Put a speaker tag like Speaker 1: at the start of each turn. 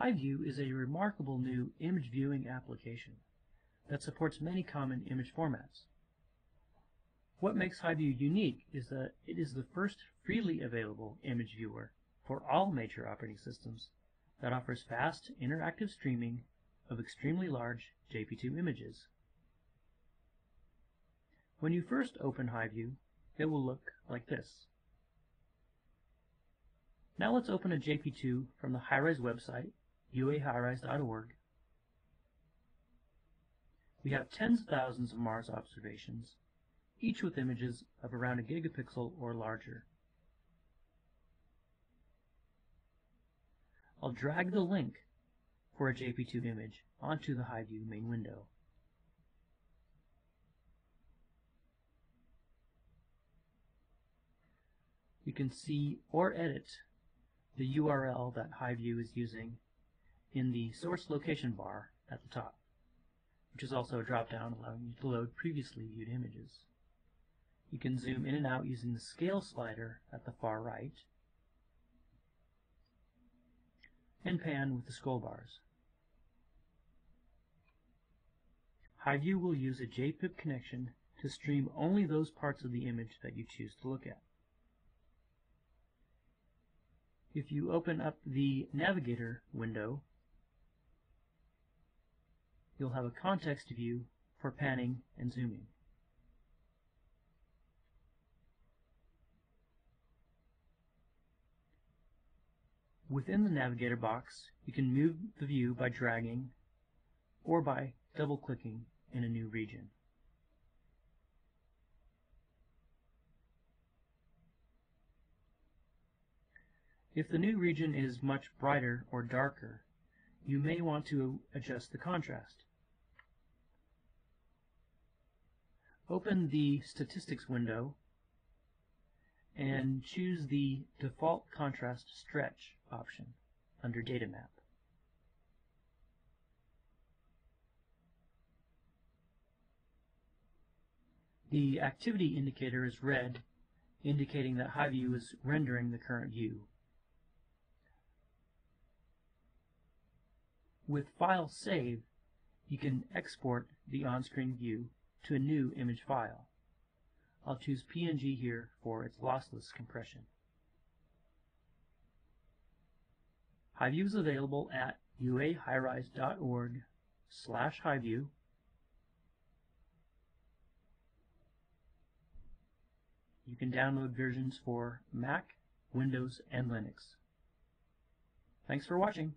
Speaker 1: HiView is a remarkable new image viewing application that supports many common image formats. What makes HiView unique is that it is the first freely available image viewer for all major operating systems that offers fast interactive streaming of extremely large JP2 images. When you first open HiView, it will look like this. Now let's open a JP2 from the HiRISE website uahirise.org. We have tens of thousands of Mars observations, each with images of around a gigapixel or larger. I'll drag the link for a JP2 image onto the HiView main window. You can see or edit the URL that HiView is using in the source location bar at the top, which is also a drop-down allowing you to load previously viewed images. You can zoom in and out using the scale slider at the far right, and pan with the scroll bars. HiView will use a JPIP connection to stream only those parts of the image that you choose to look at. If you open up the Navigator window, you'll have a context view for panning and zooming. Within the Navigator box, you can move the view by dragging or by double-clicking in a new region. If the new region is much brighter or darker, you may want to adjust the contrast. Open the Statistics window and choose the Default Contrast Stretch option under Data Map. The activity indicator is red, indicating that HiView is rendering the current view. With File Save, you can export the on-screen view to a new image file. I'll choose PNG here for its lossless compression. HiView is available at uahirise.org slash HiView. You can download versions for Mac, Windows, and Linux. Thanks for watching.